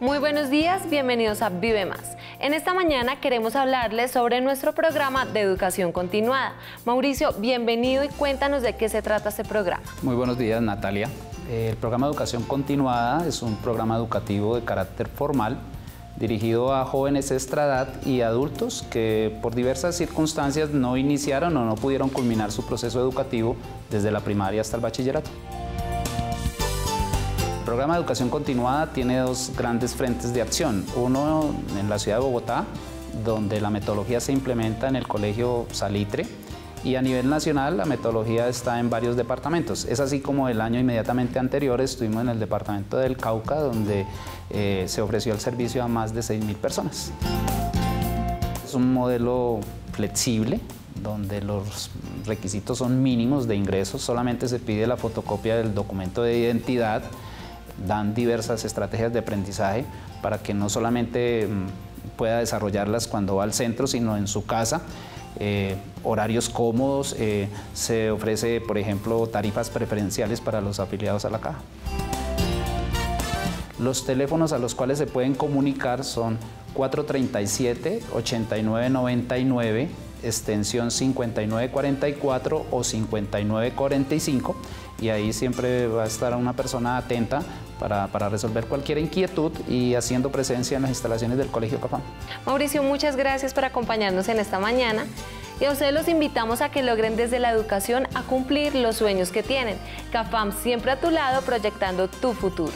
Muy buenos días, bienvenidos a Vive Más. En esta mañana queremos hablarles sobre nuestro programa de educación continuada. Mauricio, bienvenido y cuéntanos de qué se trata este programa. Muy buenos días, Natalia. El programa de educación continuada es un programa educativo de carácter formal dirigido a jóvenes de y adultos que por diversas circunstancias no iniciaron o no pudieron culminar su proceso educativo desde la primaria hasta el bachillerato. Programa de educación continuada tiene dos grandes frentes de acción. Uno en la ciudad de Bogotá, donde la metodología se implementa en el Colegio Salitre, y a nivel nacional la metodología está en varios departamentos. Es así como el año inmediatamente anterior estuvimos en el departamento del Cauca, donde eh, se ofreció el servicio a más de 6.000 personas. Es un modelo flexible, donde los requisitos son mínimos de ingresos, solamente se pide la fotocopia del documento de identidad, dan diversas estrategias de aprendizaje para que no solamente mm, pueda desarrollarlas cuando va al centro, sino en su casa eh, horarios cómodos, eh, se ofrece, por ejemplo, tarifas preferenciales para los afiliados a la caja. Los teléfonos a los cuales se pueden comunicar son 437-8999, extensión 5944 o 5945 y ahí siempre va a estar una persona atenta para, resolver cualquier inquietud y haciendo presencia en las instalaciones del Colegio Cafam. Mauricio, muchas gracias por acompañarnos en esta mañana y a ustedes los invitamos a que logren desde la educación a cumplir los sueños que tienen. CAFAM siempre a tu lado proyectando tu futuro.